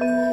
Thank you.